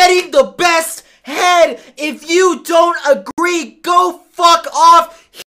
getting the best head. If you don't agree, go fuck off